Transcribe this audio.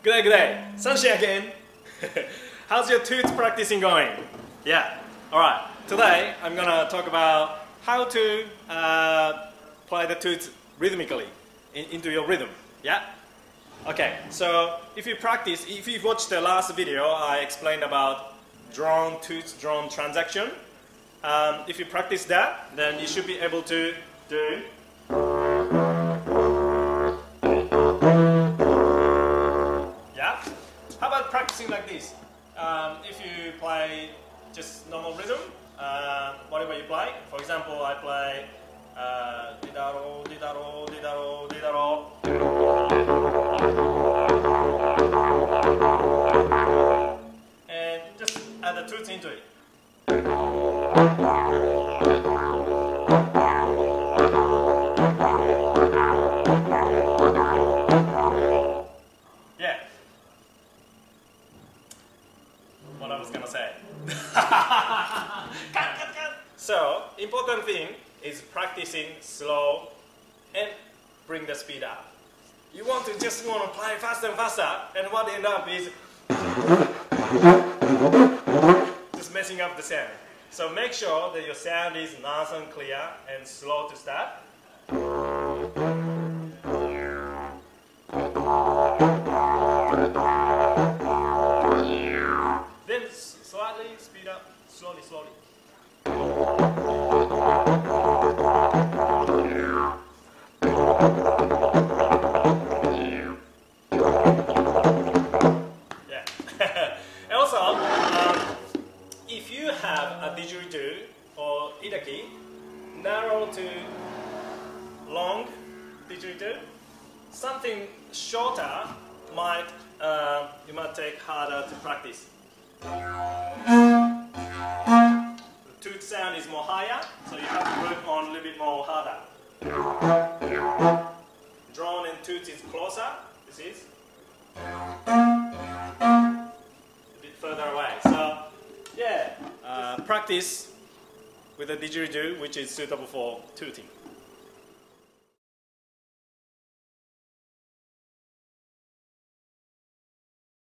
Good day, good day. Sanshi again. How's your toot practicing going? Yeah. All right. Today I'm gonna talk about how to uh, play the toot rhythmically in, into your rhythm. Yeah. Okay. So if you practice, if you've watched the last video, I explained about drone toot drone transaction. Um, if you practice that, then you should be able to do Yeah? How about practicing like this? Um, if you play just normal rhythm, uh, whatever you play, for example, I play uh, didaro, didaro, didaro, didaro. And just add the toot into it. Was gonna say. cut, cut, cut. So, important thing is practicing slow and bring the speed up. You want to just want to play faster and faster, and what end up is just messing up the sound. So make sure that your sound is nice and clear and slow to start. Slowly, slowly. Yeah. also, um, if you have a didgeridoo or itaki, narrow to long didgeridoo, something shorter might uh, you might take harder to practice. The toot sound is more higher, so you have to work on a little bit more harder. Drone and toot is closer. This is a bit further away. So yeah, uh, practice with a didgeridoo, which is suitable for tooting.